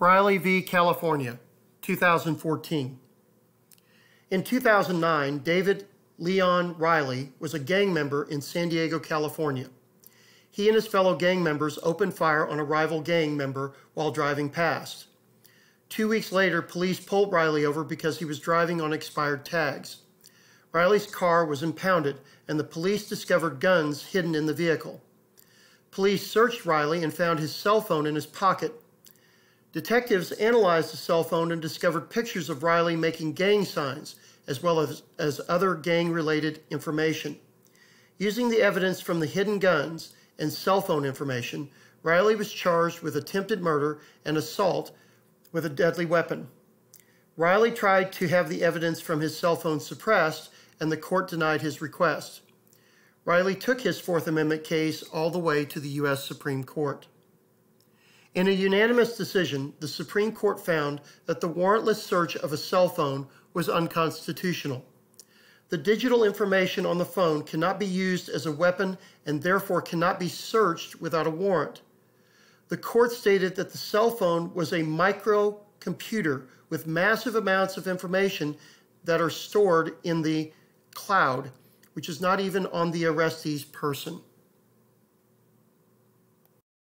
Riley v. California, 2014. In 2009, David Leon Riley was a gang member in San Diego, California. He and his fellow gang members opened fire on a rival gang member while driving past. Two weeks later, police pulled Riley over because he was driving on expired tags. Riley's car was impounded, and the police discovered guns hidden in the vehicle. Police searched Riley and found his cell phone in his pocket. Detectives analyzed the cell phone and discovered pictures of Riley making gang signs, as well as, as other gang related information. Using the evidence from the hidden guns and cell phone information, Riley was charged with attempted murder and assault with a deadly weapon. Riley tried to have the evidence from his cell phone suppressed, and the court denied his request. Riley took his Fourth Amendment case all the way to the U.S. Supreme Court. In a unanimous decision, the Supreme Court found that the warrantless search of a cell phone was unconstitutional. The digital information on the phone cannot be used as a weapon and therefore cannot be searched without a warrant. The court stated that the cell phone was a microcomputer with massive amounts of information that are stored in the cloud which is not even on the arrestee's person.